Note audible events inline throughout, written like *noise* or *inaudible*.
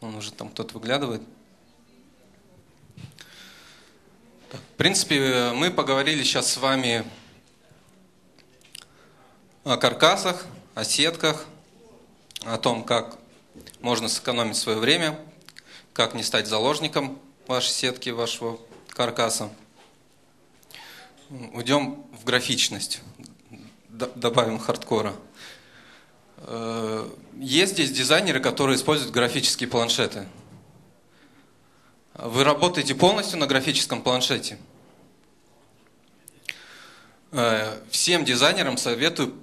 Он уже там кто-то выглядывает. В принципе, мы поговорили сейчас с вами о каркасах, о сетках, о том, как можно сэкономить свое время, как не стать заложником вашей сетки, вашего каркаса. Уйдем в графичность, добавим хардкора. Э, есть здесь дизайнеры, которые используют графические планшеты. Вы работаете полностью на графическом планшете. Э, всем дизайнерам советую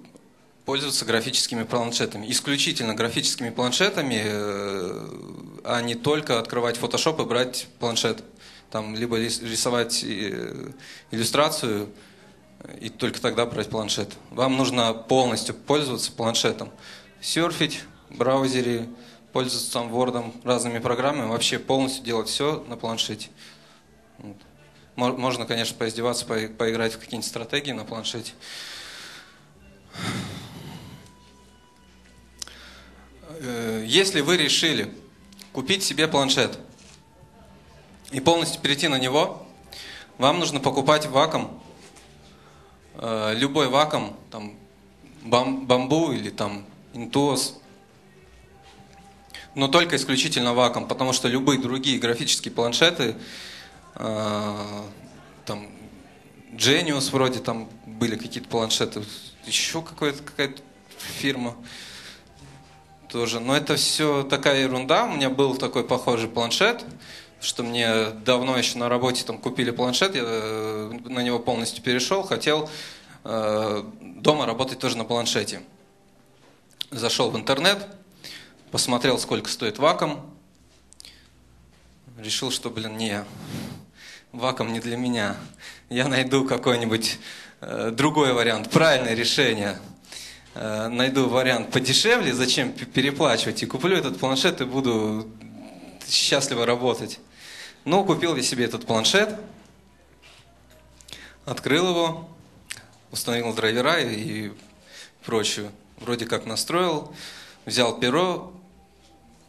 пользоваться графическими планшетами. Исключительно графическими планшетами, э, а не только открывать Photoshop и брать планшет. Там, либо рисовать иллюстрацию и только тогда брать планшет. Вам нужно полностью пользоваться планшетом. Серфить в браузере, пользоваться там Word, разными программами, вообще полностью делать все на планшете. Можно, конечно, поиздеваться, поиграть в какие-нибудь стратегии на планшете. Э, если вы решили купить себе планшет и полностью перейти на него, вам нужно покупать ваком, э, любой ваком, там, бамбу или там интуос, но только исключительно ваком, потому что любые другие графические планшеты, э, там, Genius вроде там были какие-то планшеты, еще какая-то какая фирма, тоже. Но это все такая ерунда. У меня был такой похожий планшет, что мне давно еще на работе там купили планшет, я э, на него полностью перешел, хотел э, дома работать тоже на планшете. Зашел в интернет, посмотрел, сколько стоит ваком, решил, что, блин, не, ваком не для меня. Я найду какой-нибудь э, другой вариант, правильное решение – найду вариант подешевле, зачем переплачивать, и куплю этот планшет и буду счастливо работать. Ну, купил я себе этот планшет, открыл его, установил драйвера и прочее. Вроде как настроил, взял перо,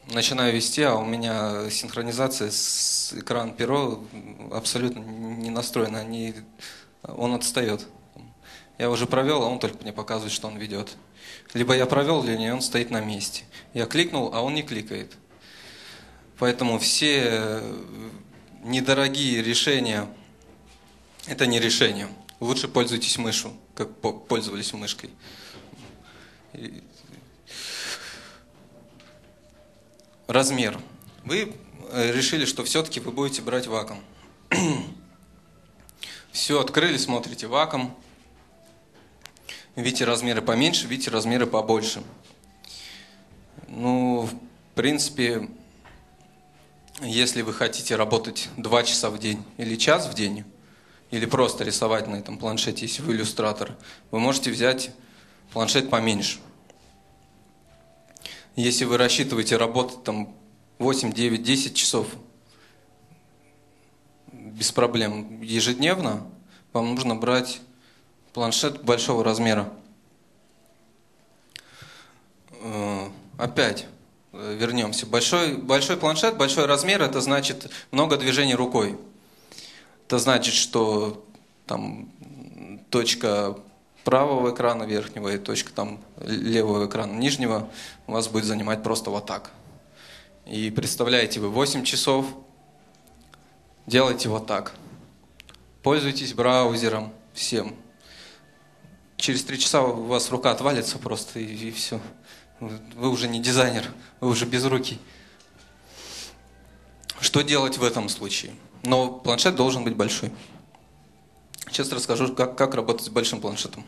начинаю вести, а у меня синхронизация с экран перо абсолютно не настроена, не, он отстает. Я уже провел, а он только мне показывает, что он ведет. Либо я провел линию, и он стоит на месте. Я кликнул, а он не кликает. Поэтому все недорогие решения – это не решение. Лучше пользуйтесь мышью, как пользовались мышкой. Размер. Вы э, решили, что все-таки вы будете брать ваком. *clears throat* Все, открыли, смотрите ваком. Видите размеры поменьше, видите размеры побольше. Ну, в принципе, если вы хотите работать 2 часа в день или час в день, или просто рисовать на этом планшете, если вы иллюстратор, вы можете взять планшет поменьше. Если вы рассчитываете работать там 8, 9, 10 часов без проблем ежедневно, вам нужно брать планшет большого размера. Э, опять вернемся. Большой, большой планшет, большой размер, это значит много движений рукой. Это значит, что там точка правого экрана верхнего и точка там левого экрана нижнего у вас будет занимать просто вот так. И представляете, вы 8 часов делаете вот так. Пользуйтесь браузером всем через три часа у вас рука отвалится просто и, и все. Вы уже не дизайнер, вы уже без руки. Что делать в этом случае? Но планшет должен быть большой. Сейчас расскажу, как, как работать с большим планшетом.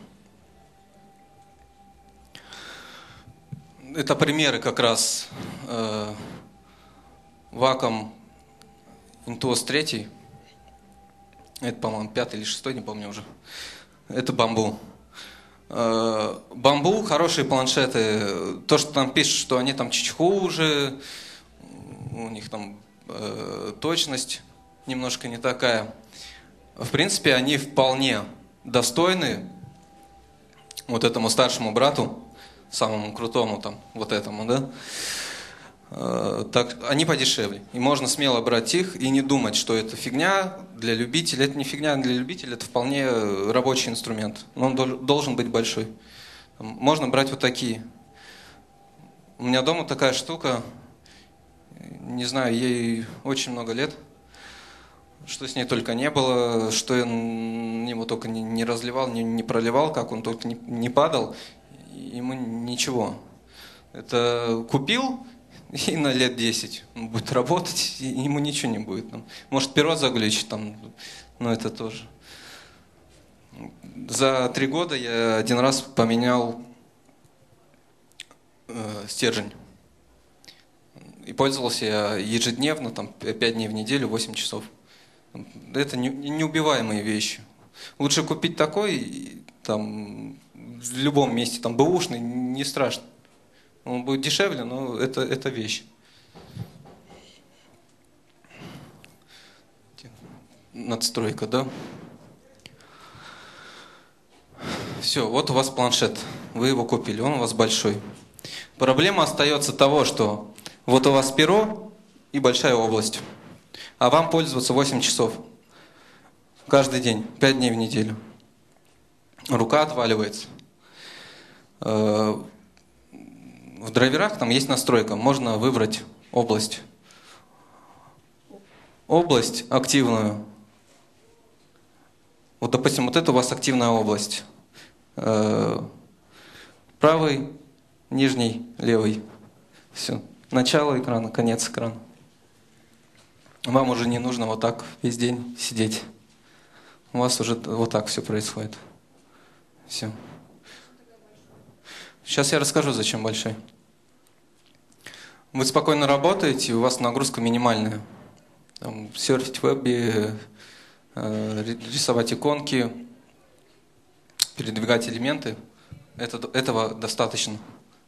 Это примеры как раз э, Wacom Intuos 3. Это, по-моему, пятый или шестой, не помню уже. Это бамбу. Э, бамбу, хорошие планшеты. То, что там пишут, что они там чуть хуже, у них там э, точность немножко не такая. В принципе, они вполне достойны вот этому старшему брату, самому крутому там, вот этому, да. Э, так, они подешевле. И можно смело брать их и не думать, что это фигня для любителя. Это не фигня для любителя, это вполне рабочий инструмент. Но он должен быть большой. Можно брать вот такие. У меня дома такая штука, не знаю, ей очень много лет. Что с ней только не было, что я его только не, разливал, не, не проливал, как он только не, не падал, ему ничего. Это купил, и на лет 10 он будет работать, и ему ничего не будет. Там, может, перо заглючит, там, но это тоже. За три года я один раз поменял э, стержень. И пользовался я ежедневно, там, 5 дней в неделю, 8 часов. Это не, неубиваемые вещи. Лучше купить такой, там, в любом месте, там, бэушный, не страшно. Он будет дешевле, но это, это вещь. Надстройка, да? Все, вот у вас планшет. Вы его купили, он у вас большой. Проблема остается того, что вот у вас перо и большая область. А вам пользоваться 8 часов. Каждый день, 5 дней в неделю. Рука отваливается э, в драйверах там есть настройка, можно выбрать область. Область активную. Вот, допустим, вот это у вас активная область. Э, правый, нижний, левый. Все. Начало экрана, конец экрана. Вам уже не нужно вот так весь день сидеть. У вас уже вот так все происходит. Все. Сейчас я расскажу, зачем большой. Вы спокойно работаете, у вас нагрузка минимальная. Там, серфить в вебе, э, рисовать иконки, передвигать элементы. Это, этого достаточно.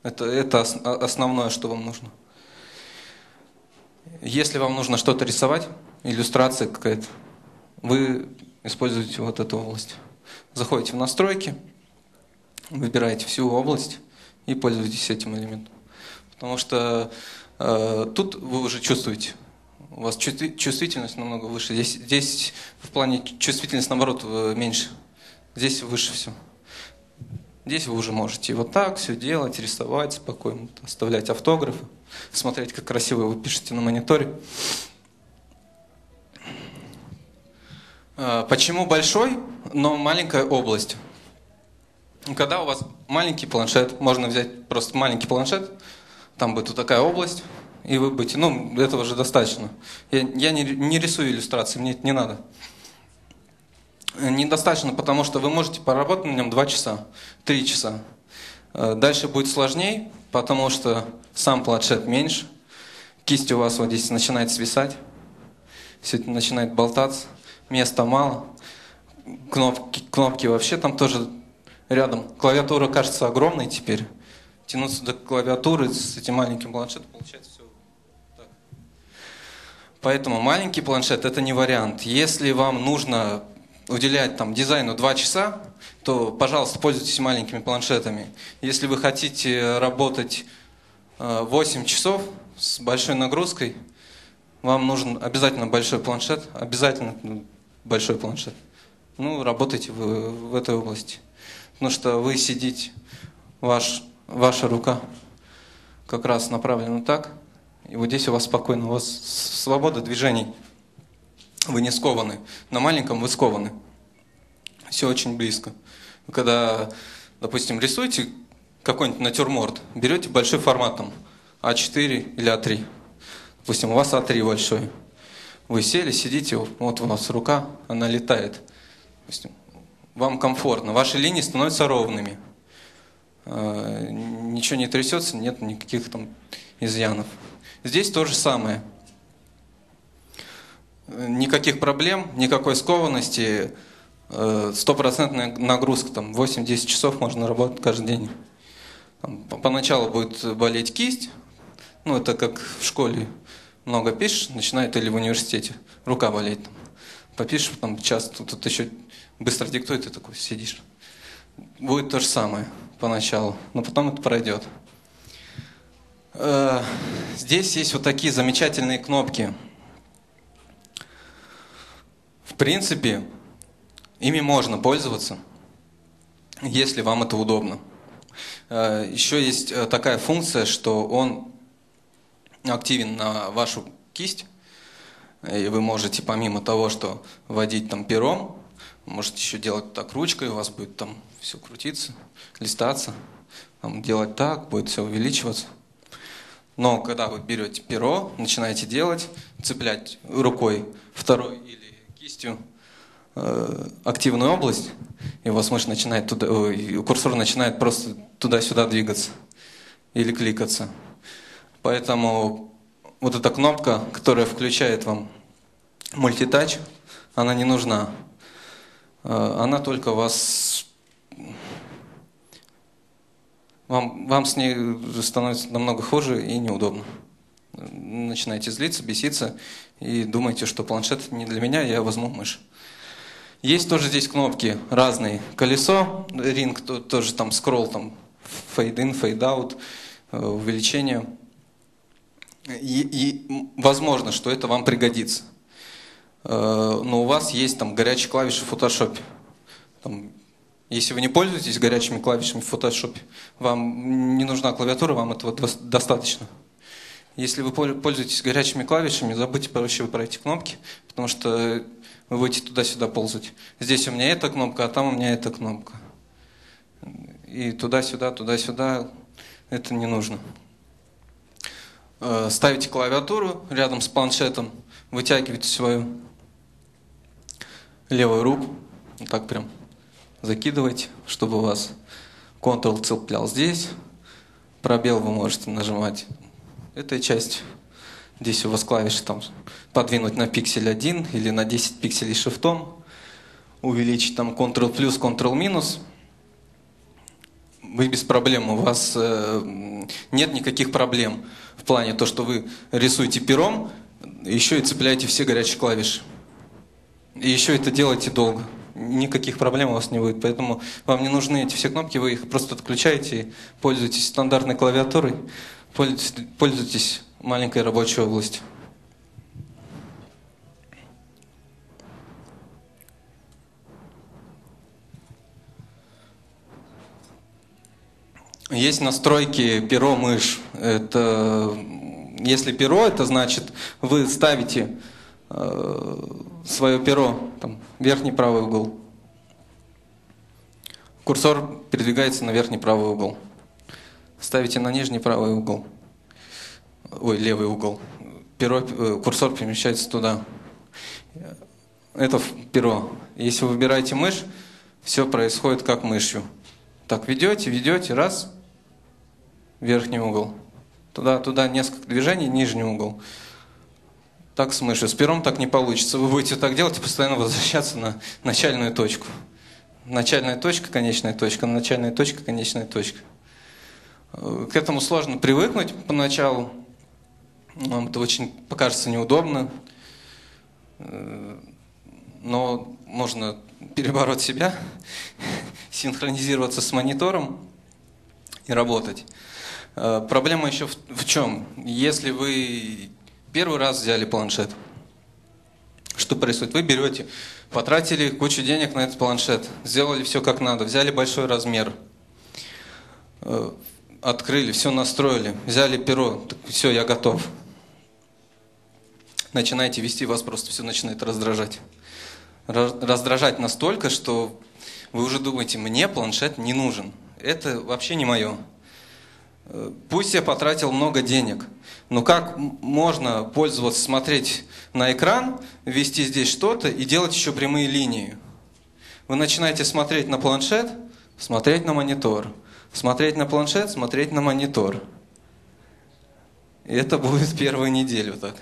Это, это основное, что вам нужно. Если вам нужно что-то рисовать, иллюстрация какая-то, вы используете вот эту область. Заходите в настройки, выбираете всю область, и пользуйтесь этим элементом. Потому что э, тут вы уже чувствуете, у вас чувствительность намного выше. Здесь, здесь в плане чувствительность, наоборот, э, меньше. Здесь выше все. Здесь вы уже можете вот так все делать, рисовать спокойно, оставлять автографы, смотреть, как красиво вы пишете на мониторе. Э, почему большой, но маленькая область? Когда у вас маленький планшет, можно взять просто маленький планшет, там будет вот такая область, и вы будете, ну, этого же достаточно. Я, я не, не рисую иллюстрации, мне это не надо. Недостаточно, потому что вы можете поработать на нем 2 часа, 3 часа. Э, дальше будет сложнее, потому что сам планшет меньше, кисть у вас вот здесь начинает свисать, все это начинает болтаться, места мало, кнопки, кнопки вообще там тоже рядом. Клавиатура кажется огромной теперь. Тянуться до клавиатуры с этим маленьким планшетом получается все так. Поэтому маленький планшет это не вариант. Если вам нужно уделять там дизайну 2 часа, то, пожалуйста, пользуйтесь маленькими планшетами. Если вы хотите работать 8 э, часов с большой нагрузкой, вам нужен обязательно большой планшет, обязательно большой планшет. Ну, работайте в, в этой области. Потому что вы сидите, ваш, ваша рука как раз направлена так, и вот здесь у вас спокойно, у вас свобода движений. Вы не скованы. На маленьком вы скованы. Все очень близко. Когда, допустим, рисуете какой-нибудь натюрморт, берете большой формат, там, А4 или А3. Допустим, у вас А3 большой. Вы сели, сидите, вот у вас рука, она летает. Допустим, вам комфортно, ваши линии становятся ровными. А, ничего не трясется, нет никаких там изъянов. Здесь то же самое. Никаких проблем, никакой скованности, э, стопроцентная нагрузка, там 8-10 часов можно работать каждый день. Поначалу будет болеть кисть, ну это как в школе много пишешь, начинает или в университете, рука болеть. Попишешь, там час, тут, тут еще быстро диктует, ты такой сидишь. Будет то же самое поначалу, но потом это пройдет. Э, здесь есть вот такие замечательные кнопки. В принципе, ими можно пользоваться, если вам это удобно. Э, еще есть э, такая функция, что он активен на вашу кисть, и вы можете помимо того, что водить там пером, можете еще делать так ручкой, у вас будет там все крутиться, листаться, там, делать так, будет все увеличиваться. Но когда вы берете перо, начинаете делать, цеплять рукой второй или кистью э, активную область, и у вас мышь начинает туда, э, курсор начинает просто туда-сюда двигаться или кликаться. Поэтому вот эта кнопка, которая включает вам мультитач, она не нужна. Э, она только вас вам, вам с ней становится намного хуже и неудобно. Начинаете злиться, беситься и думаете, что планшет не для меня, я возьму мышь. Есть тоже здесь кнопки разные. Колесо, ринг, тоже там скролл, там fade in, fade out, э, увеличение. И, и возможно, что это вам пригодится. Э, но у вас есть там горячие клавиши в Photoshop. Там если вы не пользуетесь горячими клавишами в Photoshop, вам не нужна клавиатура, вам этого достаточно. Если вы пользуетесь горячими клавишами, забудьте проще про эти кнопки, потому что вы будете туда-сюда ползать. Здесь у меня эта кнопка, а там у меня эта кнопка. И туда-сюда, туда-сюда это не нужно. Э, ставите клавиатуру рядом с планшетом, вытягиваете свою левую руку, вот так прям закидывать, чтобы у вас Ctrl цеплял здесь. Пробел вы можете нажимать этой частью. Здесь у вас клавиши там подвинуть на пиксель 1 или на 10 пикселей шифтом. Увеличить там Ctrl плюс, Ctrl минус. Вы без проблем, у вас э, нет никаких проблем в плане то, что вы рисуете пером, еще и цепляете все горячие клавиши. И еще это делаете долго никаких проблем у вас не будет. Поэтому вам не нужны эти все кнопки, вы их просто отключаете и пользуетесь стандартной клавиатурой, пользуйтесь, пользуйтесь маленькой рабочей областью. Есть настройки перо-мышь. Это, если перо, это значит, вы ставите Э, свое перо, там, верхний правый угол. Курсор передвигается на верхний правый угол. Ставите на нижний правый угол. Ой, левый угол. Перо, э, курсор перемещается туда. Это перо. Если вы выбираете мышь, все происходит как мышью. Так, ведете, ведете, раз, верхний угол. Туда, туда несколько движений, нижний угол так с мышью. С пером так не получится. Вы будете так делать и постоянно возвращаться на начальную точку. Начальная точка, конечная точка, начальная точка, конечная точка. К этому сложно привыкнуть поначалу. Вам это очень покажется неудобно. Но можно перебороть себя, *laughs* синхронизироваться с монитором и работать. Проблема еще в, в чем? Если вы Первый раз взяли планшет. Что происходит? Вы берете, потратили кучу денег на этот планшет, сделали все как надо, взяли большой размер, э, открыли, все настроили, взяли перо, все, я готов. Начинаете вести, вас просто все начинает раздражать. Раздражать настолько, что вы уже думаете, мне планшет не нужен. Это вообще не мое. Пусть я потратил много денег, но как можно пользоваться, смотреть на экран, ввести здесь что-то и делать еще прямые линии? Вы начинаете смотреть на планшет, смотреть на монитор, смотреть на планшет, смотреть на монитор. И это будет *laughs* первую неделю так.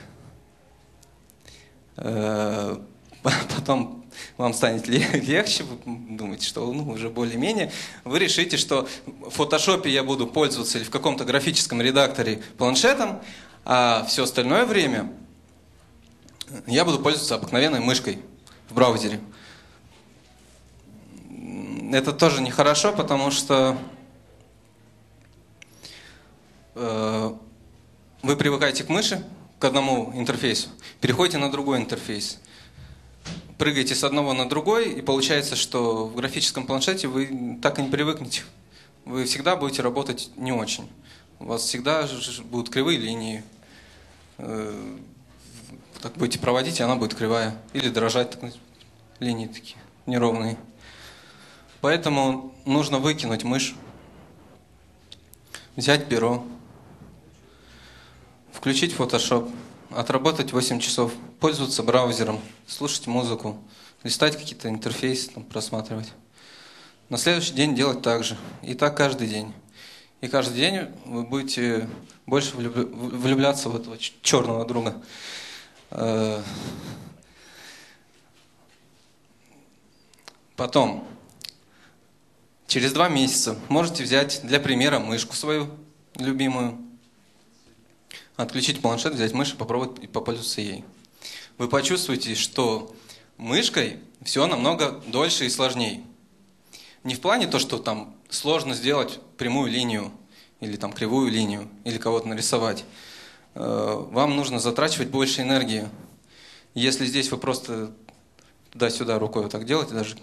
Э, *laughs* потом вам станет *laughs* легче, вы думаете, что ну, уже более-менее, вы решите, что в фотошопе я буду пользоваться или в каком-то графическом редакторе планшетом, а все остальное время я буду пользоваться обыкновенной мышкой в браузере. Это тоже нехорошо, потому что э, вы привыкаете к мыши, к одному интерфейсу, переходите на другой интерфейс. Прыгаете с одного на другой, и получается, что в графическом планшете вы так и не привыкнете. Вы всегда будете работать не очень. У вас всегда будут кривые линии. Э, так будете проводить, и она будет кривая. Или дрожать так, линии такие неровные. Поэтому нужно выкинуть мышь, взять перо, включить Photoshop, отработать 8 часов, пользоваться браузером, слушать музыку, листать какие-то интерфейсы, там, просматривать. На следующий день делать так же. И так каждый день. И каждый день вы будете больше влюбляться в этого черного друга. Потом, через два месяца можете взять для примера мышку свою любимую, отключить планшет, взять мышь и попробовать и попользоваться ей. Вы почувствуете, что мышкой все намного дольше и сложнее. Не в плане то, что там сложно сделать прямую линию или там кривую линию, или кого-то нарисовать. Э, вам нужно затрачивать больше энергии. Если здесь вы просто туда-сюда рукой вот так делаете, даже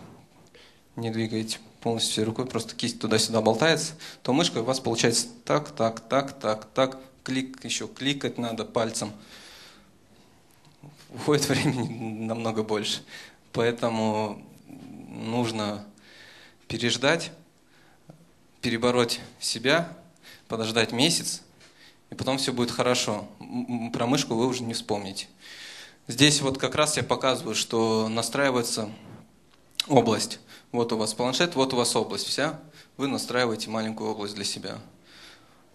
не двигаете полностью рукой, просто кисть туда-сюда болтается, то мышка у вас получается так, так, так, так, так, клик, еще кликать надо пальцем. Уходит *laughs* времени намного больше. Поэтому нужно переждать, перебороть себя, подождать месяц, и потом все будет хорошо. Про мышку вы уже не вспомните. Здесь вот как раз я показываю, что настраивается область. Вот у вас планшет, вот у вас область вся. Вы настраиваете маленькую область для себя.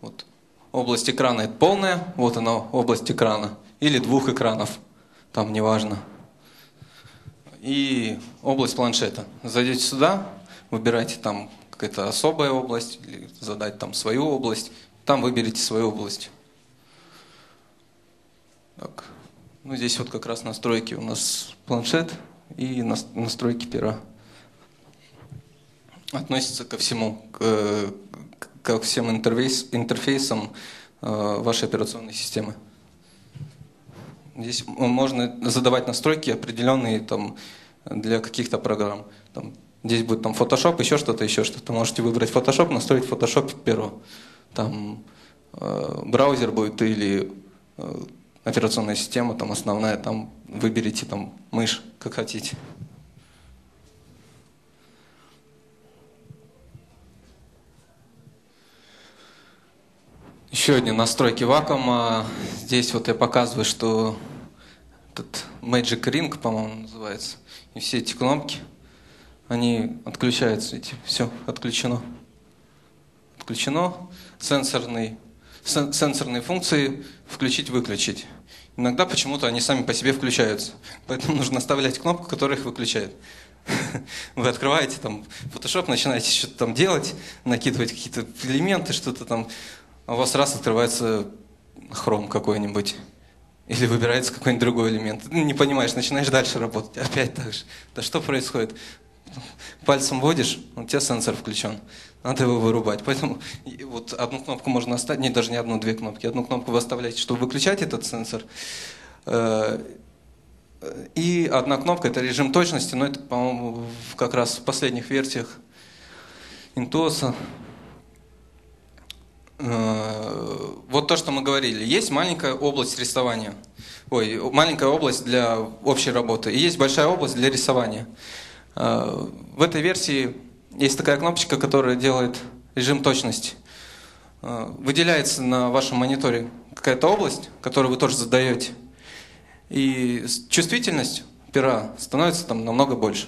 Вот. Область экрана это полная, вот она область экрана. Или двух экранов, там неважно. И область планшета. Зайдете сюда, выбирайте там какая-то особая область, или задать там свою область, там выберите свою область. Так. Ну, здесь вот как раз настройки у нас планшет и настройки пера. Относится ко всему, к, ко всем интерфейс, интерфейсам э, вашей операционной системы. Здесь можно задавать настройки определенные там, для каких-то программ. Там, Здесь будет там Photoshop, еще что-то, еще что-то. Можете выбрать Photoshop, настроить Photoshop перо. Там э, браузер будет или э, операционная система там основная, там выберите там мышь, как хотите. Еще одни настройки вакуума. Здесь вот я показываю, что этот Magic Ring, по-моему, называется. И все эти кнопки – они отключаются, эти, все, отключено. Отключено. Сенсорный, сен, сенсорные функции включить-выключить. Иногда почему-то они сами по себе включаются. Поэтому нужно оставлять кнопку, которая их выключает. *laughs* Вы открываете там Photoshop, начинаете что-то там делать, накидывать какие-то элементы, что-то там, у вас раз открывается хром какой-нибудь. Или выбирается какой-нибудь другой элемент. Не понимаешь, начинаешь дальше работать. Опять так же. Да что происходит? пальцем водишь, у тебя сенсор включен. Надо его вырубать. Поэтому вот одну кнопку можно оставить, не даже не одну, две кнопки. Одну кнопку вы оставляете, чтобы выключать этот сенсор. Э, и одна кнопка это режим точности, но это, по-моему, как раз в последних версиях Intuos. Э, вот то, что мы говорили. Есть маленькая область рисования. Ой, маленькая область для общей работы. И есть большая область для рисования. Э, в этой версии есть такая кнопочка, которая делает режим точности. Э, выделяется на вашем мониторе какая-то область, которую вы тоже задаете. И чувствительность пера становится там намного больше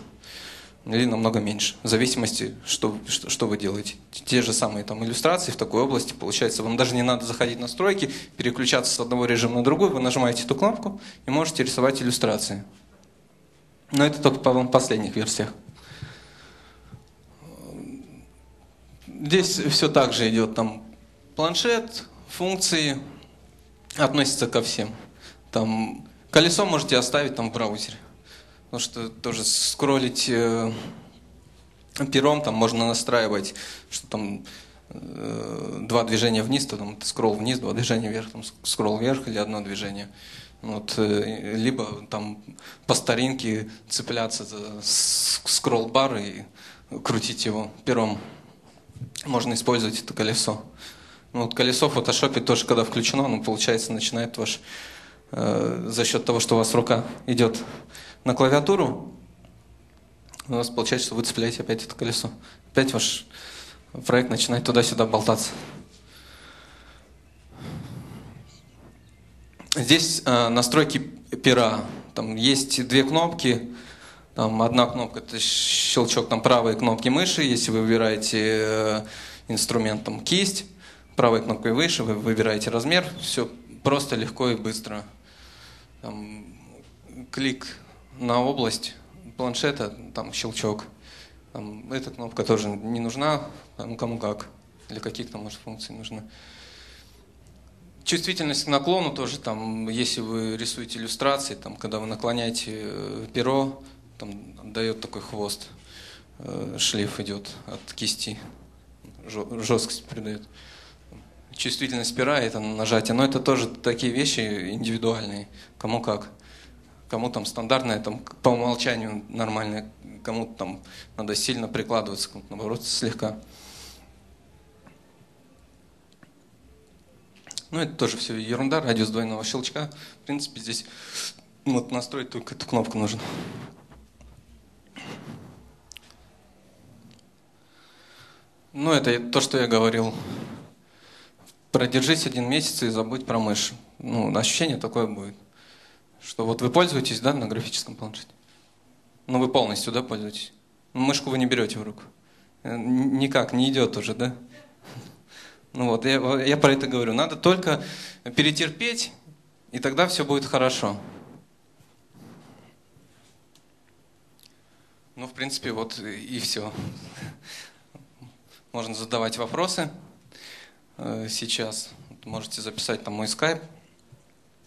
или намного меньше, в зависимости, что, что, что вы делаете. Те же самые там иллюстрации в такой области, получается, вам даже не надо заходить в настройки, переключаться с одного режима на другой, вы нажимаете эту кнопку и можете рисовать иллюстрации. Но это только по последних версиях. Здесь все так же идет. Там планшет, функции относятся ко всем. Там колесо можете оставить там в браузере. Потому что тоже скроллить э, пером там можно настраивать, что там э, два движения вниз, то там скролл вниз, два движения вверх, там скролл вверх или одно движение. Вот, э, либо там по старинке цепляться за скролл-бар и крутить его пером. Можно использовать это колесо. Ну, вот колесо в фотошопе тоже, когда включено, оно, получается, начинает ваш э, за счет того, что у вас рука идет на клавиатуру, у вас получается, что вы цепляете опять это колесо. Опять ваш проект начинает туда-сюда болтаться. Здесь э, настройки пера. Там есть две кнопки. Там одна кнопка это щелчок там правой кнопки мыши. Если вы выбираете э, инструмент там кисть, правой кнопкой выше вы выбираете размер. Все просто легко и быстро. Там, клик на область планшета, там щелчок. Там, эта кнопка тоже не нужна, там, кому как, для каких-то, может, функций нужна. Чувствительность к наклону тоже, там, если вы рисуете иллюстрации, там, когда вы наклоняете э, перо, там дает такой хвост, э, шлейф идет от кисти, жесткость придает. Чувствительность пера это нажатие, но это тоже такие вещи индивидуальные, кому как. Кому там стандартное, там по умолчанию нормальное, кому-то там надо сильно прикладываться, кому-то наоборот слегка. Ну, это тоже все ерунда, радиус двойного щелчка. В принципе, здесь вот настроить только эту кнопку нужно. Ну, это то, что я говорил. Продержись один месяц и забудь про мышь. Ну, ощущение такое будет. Что вот вы пользуетесь, да, на графическом планшете? Ну, вы полностью, да, пользуетесь? Мышку вы не берете в руку. Э, никак не идет уже, да? Ну вот, я, я про это говорю. Надо только перетерпеть, и тогда все будет хорошо. Ну, в принципе, вот и все. Можно задавать вопросы э, сейчас. Можете записать там мой скайп,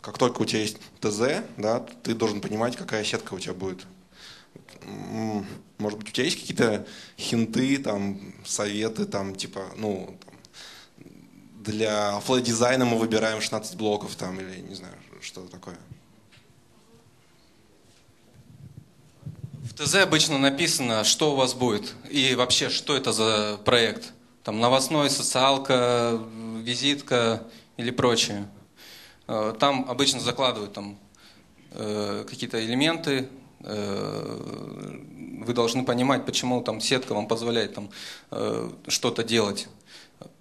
как только у тебя есть ТЗ, да, ты должен понимать, какая сетка у тебя будет. Может быть, у тебя есть какие-то хинты, там, советы, там, типа, ну, там, для flat -дизайна мы выбираем 16 блоков, там, или, не знаю, что такое? В ТЗ обычно написано, что у вас будет, и вообще, что это за проект там новостной, социалка, визитка или прочее. Э, там обычно закладывают там э, какие-то элементы, э, вы должны понимать, почему там сетка вам позволяет там что-то делать.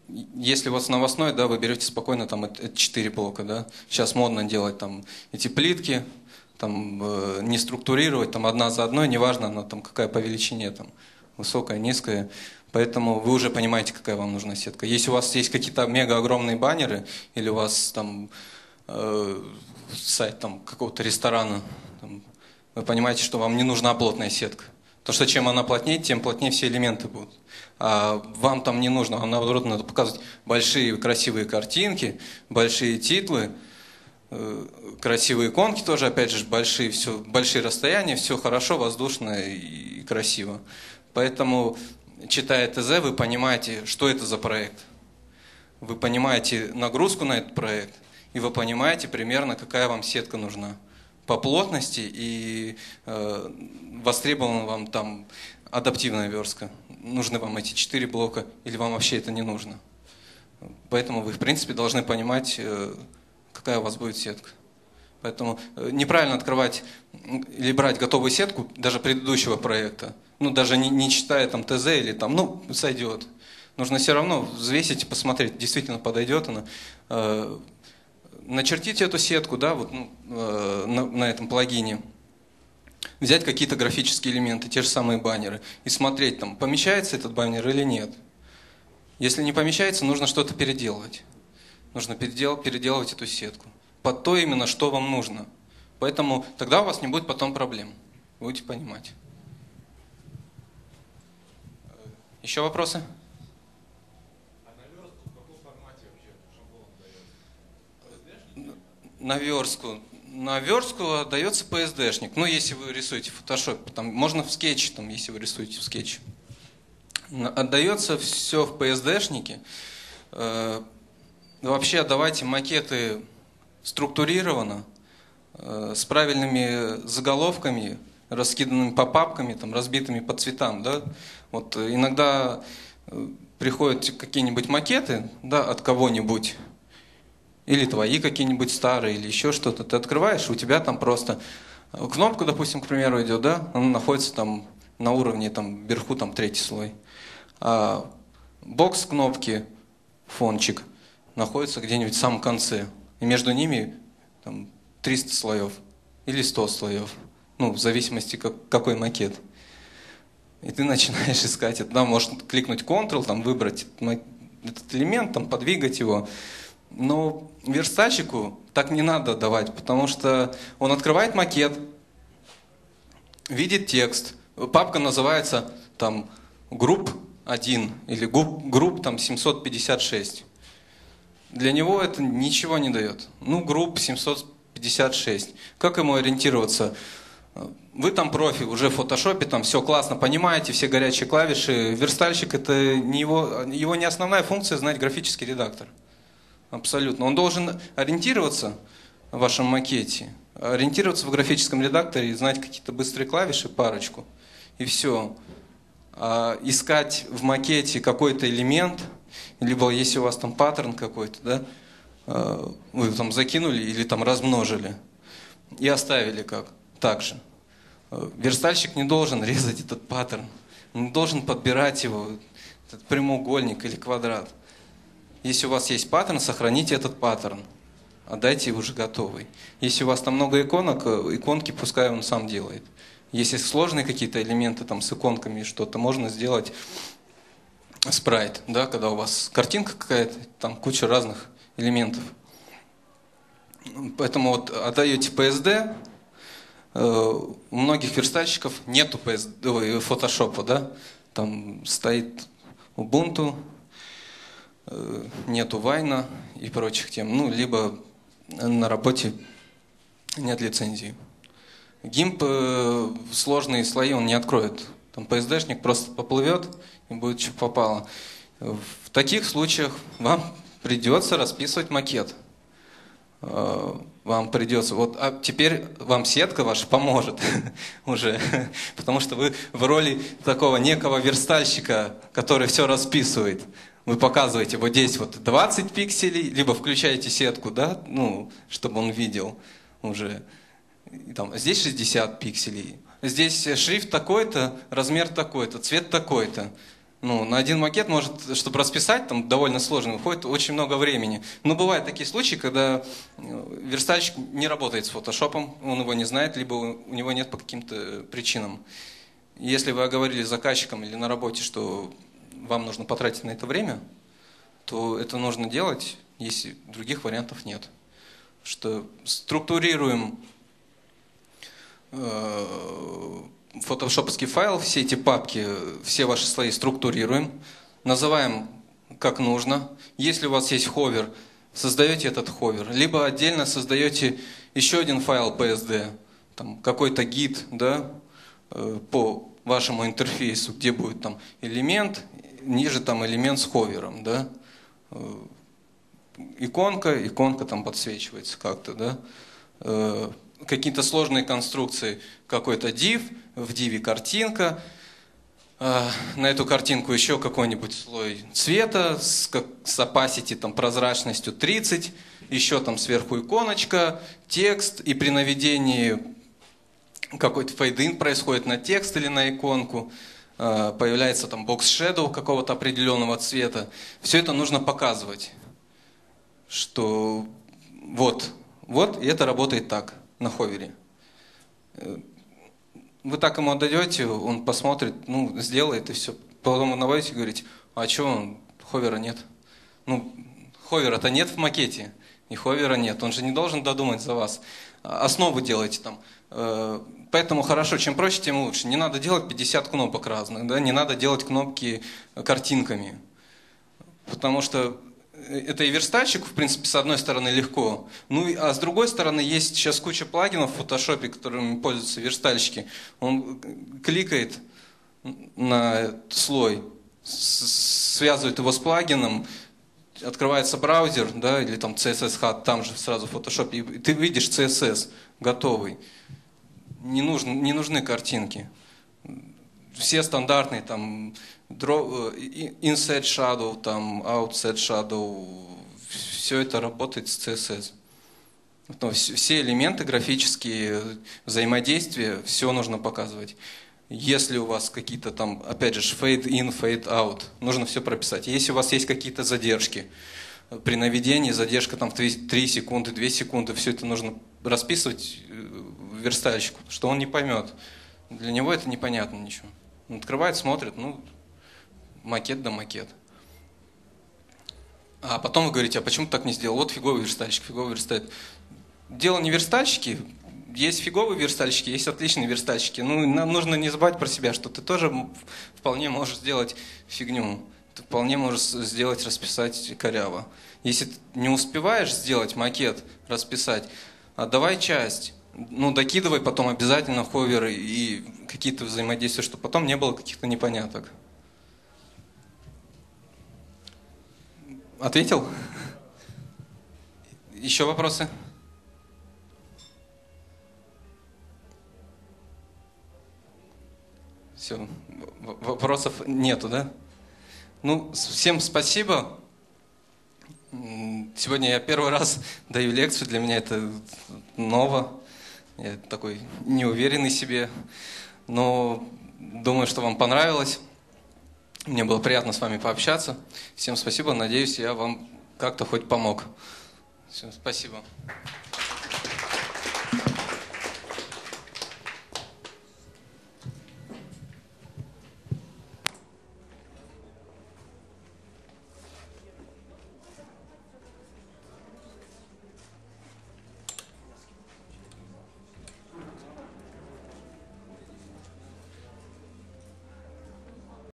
Если у вас новостной, да, вы берете спокойно там это 4 блока, да. Сейчас модно делать там эти плитки, там не структурировать, там одна за одной, неважно она там какая по величине, там высокая, низкая. Поэтому вы уже понимаете, какая вам нужна сетка. Если у вас есть какие-то мега огромные баннеры, или у вас там э, сайт там, какого-то ресторана, там, вы понимаете, что вам не нужна плотная сетка. Потому что чем она плотнее, тем плотнее все элементы будут. А вам там не нужно, вам наоборот надо показывать большие красивые картинки, большие титлы, э, красивые иконки тоже, опять же, большие, все, большие расстояния, все хорошо, воздушно и красиво. Поэтому читая ТЗ, вы понимаете, что это за проект. Вы понимаете нагрузку на этот проект, и вы понимаете примерно, какая вам сетка нужна по плотности и э, востребована вам там адаптивная верстка. Нужны вам эти четыре блока или вам вообще это не нужно. Поэтому вы, в принципе, должны понимать, э, какая у вас будет сетка. Поэтому э, неправильно открывать или брать готовую сетку даже предыдущего проекта – ну, даже не, не читая там ТЗ или там, ну, сойдет. Нужно все равно взвесить и посмотреть, действительно подойдет она. Э, начертить эту сетку, да, вот ну, э, на, на этом плагине. Взять какие-то графические элементы, те же самые баннеры, и смотреть, там, помещается этот баннер или нет. Если не помещается, нужно что-то переделывать. Нужно передел, переделывать эту сетку. Под то именно, что вам нужно. Поэтому тогда у вас не будет потом проблем. Будете понимать. Еще вопросы? На верстку. На верстку отдается PSD-шник. Ну, если вы рисуете в Photoshop, там, можно в скетче, там, если вы рисуете в скетче. Отдается все в PSD-шнике. Э, вообще отдавайте макеты структурированно, э, с правильными заголовками, раскиданными по папками, там, разбитыми по цветам. Да? Вот иногда э, приходят какие-нибудь макеты да, от кого-нибудь, или твои какие-нибудь старые, или еще что-то. Ты открываешь, у тебя там просто кнопка, допустим, к примеру, идет, да, она находится там на уровне, там, вверху, там, третий слой. А бокс кнопки, фончик, находится где-нибудь в самом конце. И между ними там, 300 слоев или 100 слоев. Ну, в зависимости, как, какой макет. И ты *laughs* начинаешь искать это. Да, можно кликнуть Ctrl, там, выбрать этот элемент, там, подвигать его. Но верстальщику так не надо давать, потому что он открывает макет, видит текст, папка называется там групп 1 или групп там 756. Для него это ничего не дает. Ну, групп 756. Как ему ориентироваться? Вы там профи, уже в фотошопе, там все классно понимаете, все горячие клавиши. Верстальщик это не его, его не основная функция знать графический редактор. Абсолютно. Он должен ориентироваться в вашем макете, ориентироваться в графическом редакторе знать какие-то быстрые клавиши, парочку, и все. А искать в макете какой-то элемент, либо если у вас там паттерн какой-то, да, а, вы там закинули или там размножили и оставили как так же. Верстальщик не должен резать этот паттерн, он должен подбирать его, этот прямоугольник или квадрат. Если у вас есть паттерн, сохраните этот паттерн. Отдайте его уже готовый. Если у вас там много иконок, э, иконки пускай он сам делает. Если сложные какие-то элементы там с иконками что-то, можно сделать спрайт, да, когда у вас картинка какая-то, там куча разных элементов. Поэтому вот отдаете PSD, э, у многих верстальщиков нету PSD, фотошопа, да, там стоит Ubuntu, нету вайна и прочих тем, ну, либо на работе нет лицензии. Гимп э, сложные слои он не откроет. Там PSD-шник просто поплывет и будет что попало. В таких случаях вам придется расписывать макет. Э, вам придется. Вот а теперь вам сетка ваша поможет *laughs* уже, *laughs* потому что вы в роли такого некого верстальщика, который все расписывает вы показываете вот здесь вот 20 пикселей, либо включаете сетку, да, ну, чтобы он видел уже. Там, здесь 60 пикселей, здесь шрифт такой-то, размер такой-то, цвет такой-то. Ну, на один макет может, чтобы расписать, там довольно сложно, уходит очень много времени. Но бывают такие случаи, когда э, верстальщик не работает с фотошопом, он его не знает, либо у него нет по каким-то причинам. Если вы оговорили заказчиком или на работе, что вам нужно потратить на это время, то это нужно делать, если других вариантов нет. Что структурируем э, фотошоповский файл, все эти папки, все ваши слои структурируем, называем как нужно. Если у вас есть ховер, создаете этот ховер, либо отдельно создаете еще один файл PSD, там какой-то гид, да, э, по вашему интерфейсу, где будет там элемент, ниже там элемент с ховером, да, э, иконка, иконка там подсвечивается как-то, да, э, какие-то сложные конструкции, какой-то div, в диве картинка, э, на эту картинку еще какой-нибудь слой цвета с, как, с opacity, там, прозрачностью 30, еще там сверху иконочка, текст, и при наведении какой-то фейдин происходит на текст или на иконку. Э, появляется там бокс shadow какого-то определенного цвета. Все это нужно показывать, что вот, вот, и это работает так на ховере. Э, вы так ему отдаете, он посмотрит, ну, сделает и все. Потом вы наводите и говорите, а что он ховера нет. Ну, ховера-то нет в макете, и ховера нет. Он же не должен додумать за вас. Основу делайте там. Э, поэтому хорошо, чем проще, тем лучше. Не надо делать 50 кнопок разных, да? не надо делать кнопки картинками. Потому что это и верстальщику, в принципе, с одной стороны легко. Ну, а с другой стороны, есть сейчас куча плагинов в фотошопе, которыми пользуются верстальщики. Он кликает на слой, связывает его с плагином, открывается браузер, да, или там CSS Hub, там же сразу в Photoshop, и ты видишь CSS готовый. Не, нужны, не нужны картинки. Все стандартные, там, draw, э, inside shadow, там, outside shadow, все это работает с CSS. Но все элементы графические, взаимодействия, все нужно показывать. Если у вас какие-то там, опять же, fade in, fade out, нужно все прописать. Если у вас есть какие-то задержки, при наведении задержка там в 3 секунды, 2 секунды, все это нужно расписывать э, верстальщику, что он не поймет. Для него это непонятно ничего. Он открывает, смотрит, ну, макет да макет. А потом вы говорите, а почему ты так не сделал? Вот фиговый верстальщик, фиговый верстает. Дело не верстальщики, есть фиговые верстальщики, есть отличные верстальщики. Ну, нам нужно не забывать про себя, что ты тоже вполне можешь сделать фигню. Ты вполне можешь сделать, расписать коряво. Если ты не успеваешь сделать макет, расписать, отдавай часть. Ну, докидывай потом обязательно ховеры и какие-то взаимодействия, чтобы потом не было каких-то непоняток. Ответил? Еще вопросы? Все, вопросов нету, да? Ну, всем спасибо. Сегодня я первый раз *laughs* даю лекцию, для меня это ново. Я такой неуверенный себе, но думаю, что вам понравилось. Мне было приятно с вами пообщаться. Всем спасибо, надеюсь, я вам как-то хоть помог. Всем спасибо.